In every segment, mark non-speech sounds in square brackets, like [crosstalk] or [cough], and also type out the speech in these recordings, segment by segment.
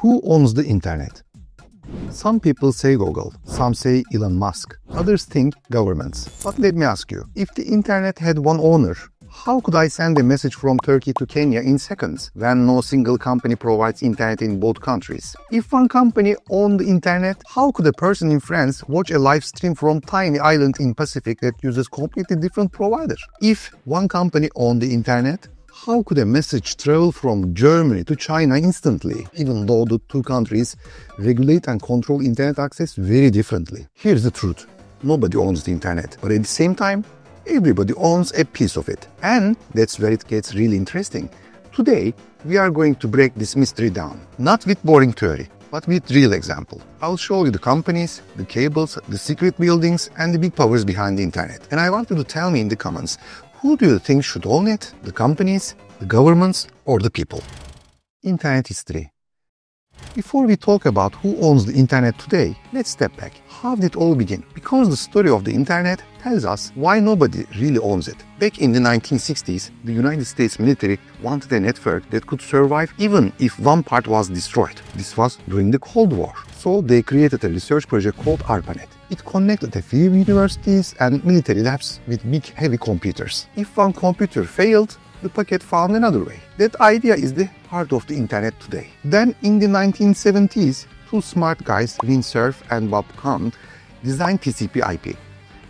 Who owns the internet? Some people say Google, some say Elon Musk, others think governments. But let me ask you, if the internet had one owner, how could I send a message from Turkey to Kenya in seconds when no single company provides internet in both countries? If one company owned the internet, how could a person in France watch a live stream from tiny island in Pacific that uses completely different provider? If one company owned the internet, how could a message travel from Germany to China instantly, even though the two countries regulate and control internet access very differently? Here's the truth. Nobody owns the internet, but at the same time, everybody owns a piece of it. And that's where it gets really interesting. Today, we are going to break this mystery down, not with boring theory, but with real example. I'll show you the companies, the cables, the secret buildings, and the big powers behind the internet. And I want you to tell me in the comments who do you think should own it? The companies, the governments, or the people? Internet history. Before we talk about who owns the internet today, let's step back. How did it all begin? Because the story of the internet tells us why nobody really owns it. Back in the 1960s, the United States military wanted a network that could survive even if one part was destroyed. This was during the Cold War. So they created a research project called ARPANET. It connected a few universities and military labs with big heavy computers. If one computer failed, the packet found another way. That idea is the heart of the internet today. Then in the 1970s, two smart guys, Vint Cerf and Bob Kahn, designed TCP/IP.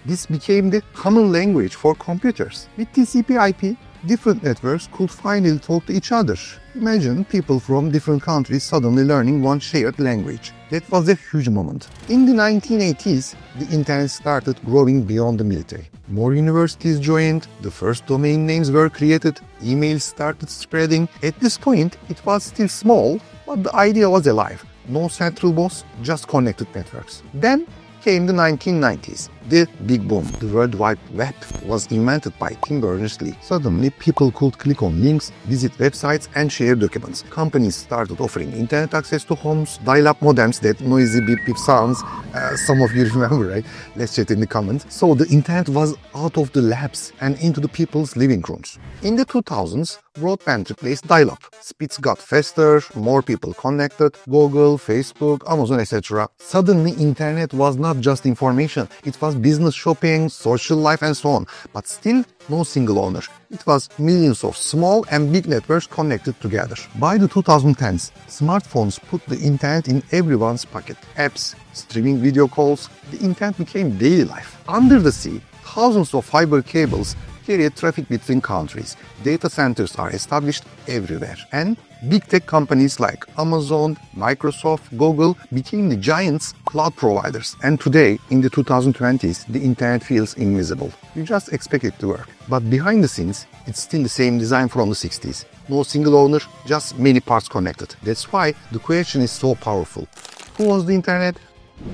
This became the common language for computers. With TCP/IP, different networks could finally talk to each other. Imagine people from different countries suddenly learning one shared language. That was a huge moment. In the 1980s, the internet started growing beyond the military. More universities joined, the first domain names were created, emails started spreading. At this point, it was still small, but the idea was alive. No central boss, just connected networks. Then came the 1990s, the big boom. The World Wide Web was invented by Tim Berners-Lee. Suddenly, people could click on links, visit websites, and share documents. Companies started offering internet access to homes, dial-up modems, that noisy beep beep sounds. Uh, some of you [laughs] remember, right? Let's chat in the comments. So the internet was out of the labs and into the people's living rooms. In the 2000s, broadband replaced dial-up. Speeds got faster, more people connected, Google, Facebook, Amazon, etc. Suddenly, internet was not just information, it was business shopping, social life and so on, but still no single owner. It was millions of small and big networks connected together. By the 2010s, smartphones put the internet in everyone's pocket. Apps, streaming video calls, the internet became daily life. Under the sea, thousands of fiber cables carry traffic between countries. Data centers are established everywhere. And big tech companies like Amazon, Microsoft, Google became the giants cloud providers. And today, in the 2020s, the internet feels invisible. You just expect it to work. But behind the scenes, it's still the same design from the 60s. No single owner, just many parts connected. That's why the question is so powerful. Who owns the internet?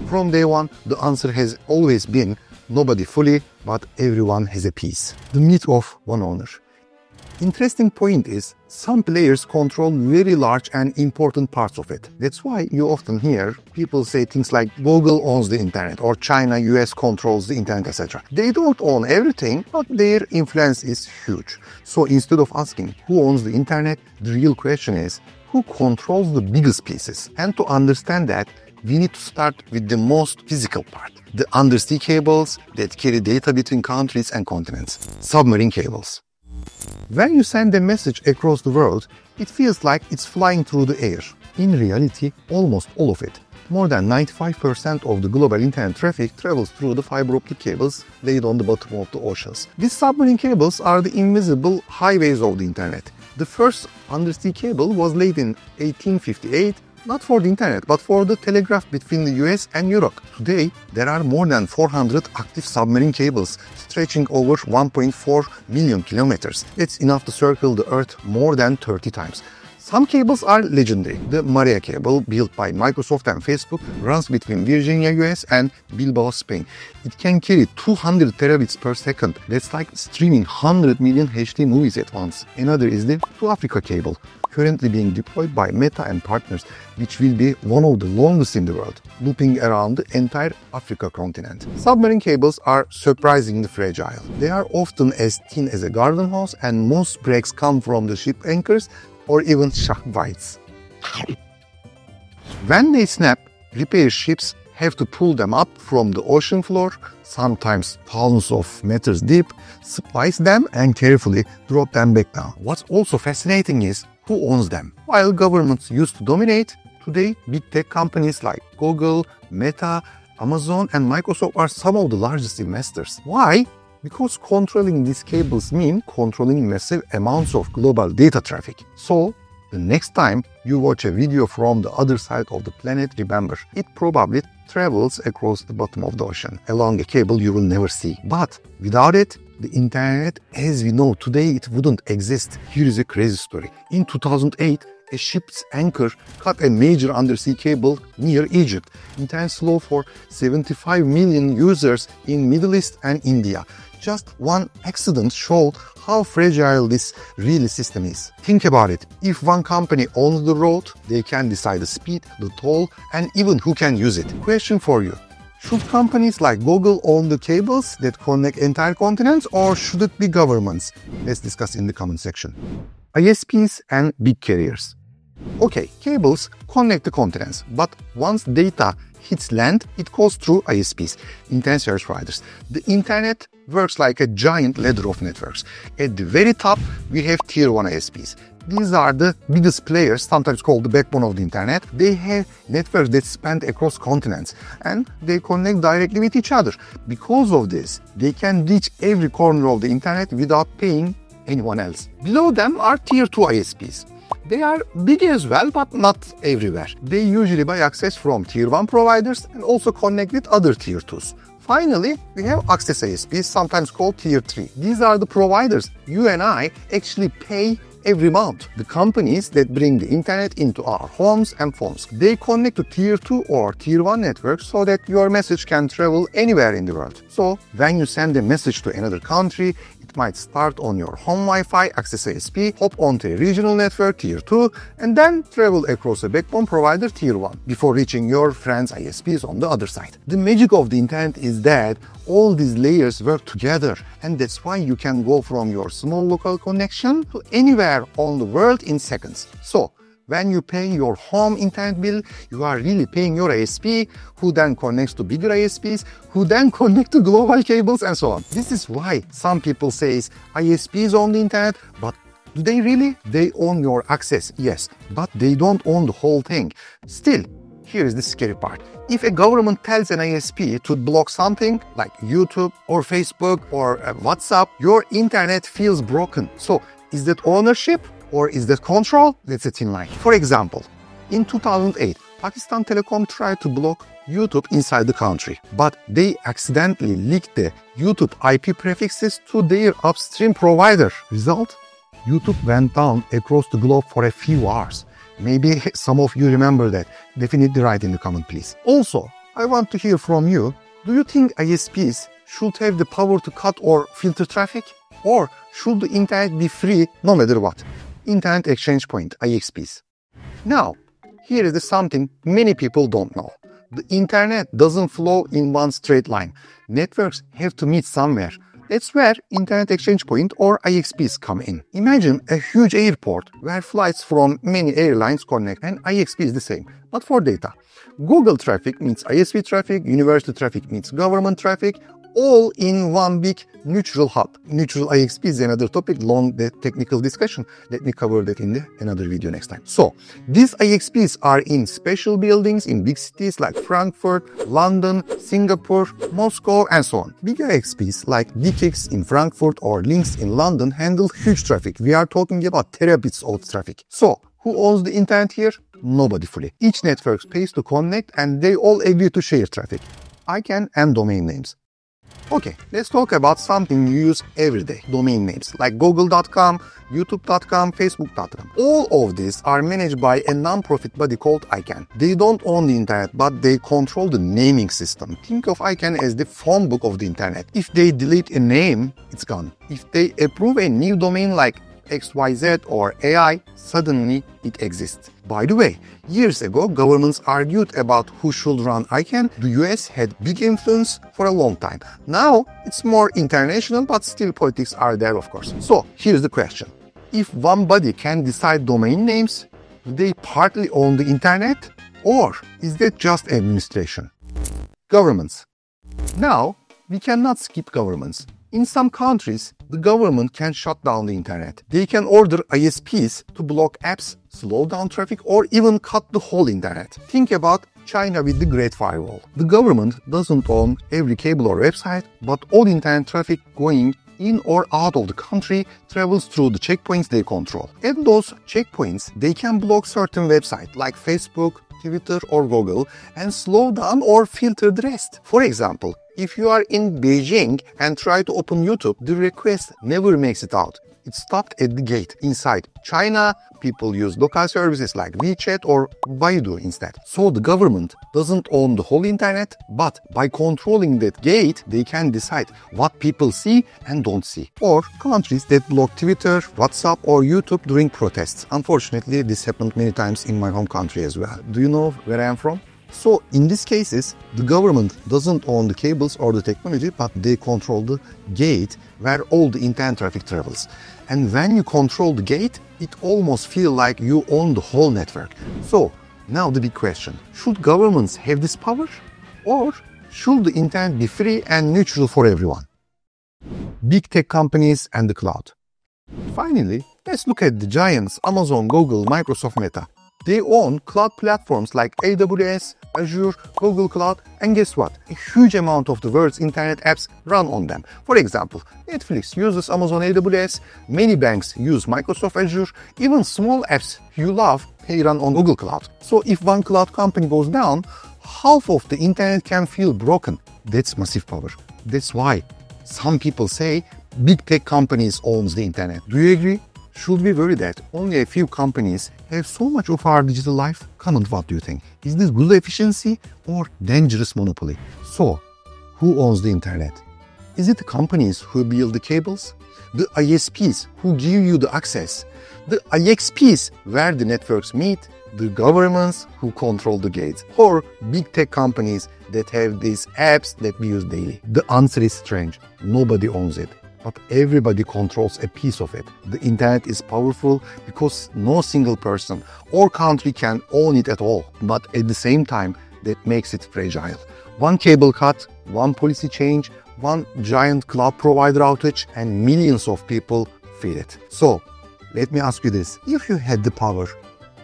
From day one, the answer has always been nobody fully, but everyone has a piece. The myth of one owner. Interesting point is, some players control very large and important parts of it. That's why you often hear people say things like Google owns the internet or China, US controls the internet, etc. They don't own everything, but their influence is huge. So instead of asking who owns the internet, the real question is who controls the biggest pieces? And to understand that, we need to start with the most physical part the undersea cables that carry data between countries and continents, submarine cables. When you send a message across the world, it feels like it's flying through the air. In reality, almost all of it, more than 95% of the global internet traffic travels through the fiber optic cables laid on the bottom of the oceans. These submarine cables are the invisible highways of the internet. The first undersea cable was laid in 1858 not for the internet, but for the telegraph between the US and Europe. Today, there are more than 400 active submarine cables stretching over 1.4 million kilometers. It's enough to circle the Earth more than 30 times. Some cables are legendary. The Marea cable, built by Microsoft and Facebook, runs between Virginia, US and Bilbao, Spain. It can carry 200 terabits per second. That's like streaming 100 million HD movies at once. Another is the 2Africa cable, currently being deployed by Meta and partners, which will be one of the longest in the world, looping around the entire Africa continent. Submarine cables are surprisingly fragile. They are often as thin as a garden hose and most breaks come from the ship anchors or even shark bites. When they snap, repair ships have to pull them up from the ocean floor, sometimes thousands of meters deep, splice them, and carefully drop them back down. What's also fascinating is who owns them. While governments used to dominate, today big tech companies like Google, Meta, Amazon, and Microsoft are some of the largest investors. Why? Because controlling these cables mean controlling massive amounts of global data traffic. So, the next time you watch a video from the other side of the planet, remember, it probably travels across the bottom of the ocean along a cable you will never see. But without it, the internet as we know today, it wouldn't exist. Here is a crazy story. In 2008, a ship's anchor cut a major undersea cable near Egypt. Internet slow for 75 million users in Middle East and India. Just one accident showed how fragile this really system is. Think about it. If one company owns the road, they can decide the speed, the toll, and even who can use it. Question for you. Should companies like Google own the cables that connect entire continents or should it be governments? Let's discuss in the comment section. ISPs and big carriers. Okay, cables connect the continents, but once data hits land, it goes through ISPs, Internet Service Providers. The internet works like a giant ladder of networks. At the very top, we have tier 1 ISPs. These are the biggest players, sometimes called the backbone of the internet. They have networks that span across continents and they connect directly with each other. Because of this, they can reach every corner of the internet without paying anyone else. Below them are tier 2 ISPs. They are big as well, but not everywhere. They usually buy access from tier 1 providers and also connect with other tier 2s. Finally, we have access ISPs, sometimes called tier 3. These are the providers you and I actually pay every month. The companies that bring the internet into our homes and phones. They connect to tier 2 or tier 1 networks so that your message can travel anywhere in the world. So when you send a message to another country, might start on your home Wi-Fi access ISP, hop onto a regional network tier 2, and then travel across a backbone provider tier 1 before reaching your friend's ISPs on the other side. The magic of the internet is that all these layers work together and that's why you can go from your small local connection to anywhere on the world in seconds. So when you pay your home internet bill, you are really paying your ISP, who then connects to bigger ISPs, who then [laughs] connect to global cables and so on. This is why some people say ISPs own the internet, but do they really? They own your access, yes, but they don't own the whole thing. Still, here is the scary part. If a government tells an ISP to block something like YouTube or Facebook or uh, WhatsApp, your internet feels broken. So, is that ownership or is that control? That's a thin line. For example, in 2008, Pakistan Telecom tried to block YouTube inside the country, but they accidentally leaked the YouTube IP prefixes to their upstream provider. Result? YouTube went down across the globe for a few hours. Maybe [laughs] some of you remember that. Definitely write in the comment, please. Also, I want to hear from you. Do you think ISPs should have the power to cut or filter traffic? Or should the internet be free no matter what? Internet Exchange Point, IXPs. Now, here is something many people don't know. The internet doesn't flow in one straight line. Networks have to meet somewhere. That's where Internet Exchange Point or IXPs come in. Imagine a huge airport where flights from many airlines connect and IXP is the same, but for data. Google traffic means ISP traffic, university traffic means government traffic, all in one big neutral hub. Neutral IXP is another topic, long the technical discussion. Let me cover that in the, another video next time. So, these IXPs are in special buildings in big cities like Frankfurt, London, Singapore, Moscow, and so on. Big IXPs like DE-CIX in Frankfurt or LINX in London handle huge traffic. We are talking about terabits of traffic. So, who owns the internet here? Nobody fully. Each network pays to connect and they all agree to share traffic. ICANN and domain names. Okay, let's talk about something you use every day, domain names like google.com, youtube.com, facebook.com. All of these are managed by a non-profit body called ICANN. They don't own the internet, but they control the naming system. Think of ICANN as the phone book of the internet. If they delete a name, it's gone. If they approve a new domain like XYZ or AI, suddenly it exists. By the way, years ago, governments argued about who should run ICANN. The US had big influence for a long time. Now, it's more international, but still politics are there, of course. So, here's the question. If one body can decide domain names, do they partly own the internet? Or is that just administration? Governments. Now, we cannot skip governments. In some countries, the government can shut down the internet. They can order ISPs to block apps, slow down traffic, or even cut the whole internet. Think about China with the Great Firewall. The government doesn't own every cable or website, but all internet traffic going in or out of the country travels through the checkpoints they control. At those checkpoints, they can block certain websites like Facebook, Twitter, or Google and slow down or filter the rest. For example, if you are in Beijing and try to open YouTube, the request never makes it out. It stopped at the gate inside. China, people use local services like WeChat or Baidu instead. So the government doesn't own the whole internet, but by controlling that gate, they can decide what people see and don't see. Or countries that block Twitter, WhatsApp, or YouTube during protests. Unfortunately, this happened many times in my home country as well. Do you know where I am from? So in these cases, the government doesn't own the cables or the technology, but they control the gate where all the internet traffic travels. And when you control the gate, it almost feels like you own the whole network. So now the big question, should governments have this power? Or should the internet be free and neutral for everyone? Big tech companies and the cloud. Finally, let's look at the giants Amazon, Google, Microsoft, Meta. They own cloud platforms like AWS, Azure, Google Cloud, and guess what? A huge amount of the world's internet apps run on them. For example, Netflix uses Amazon AWS, many banks use Microsoft Azure, even small apps you love may run on Google Cloud. So if one cloud company goes down, half of the internet can feel broken. That's massive power. That's why some people say big tech companies owns the internet. Do you agree? Should we worry that only a few companies have so much of our digital life? Comment what do you think? Is this good efficiency or dangerous monopoly? So, who owns the internet? Is it the companies who build the cables? The ISPs who give you the access? The IXPs where the networks meet? The governments who control the gates? Or big tech companies that have these apps that we use daily? The answer is strange. Nobody owns it but everybody controls a piece of it. The internet is powerful because no single person or country can own it at all, but at the same time, that makes it fragile. One cable cut, one policy change, one giant cloud provider outage, and millions of people feel it. So, let me ask you this if you had the power,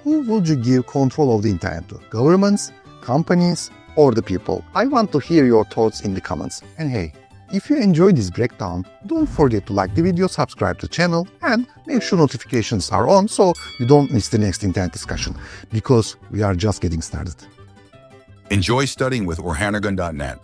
who would you give control of the internet to? Governments, companies, or the people? I want to hear your thoughts in the comments. And hey, if you enjoyed this breakdown, don't forget to like the video, subscribe to the channel, and make sure notifications are on so you don't miss the next internet discussion, because we are just getting started. Enjoy studying with OrhanErgun.net.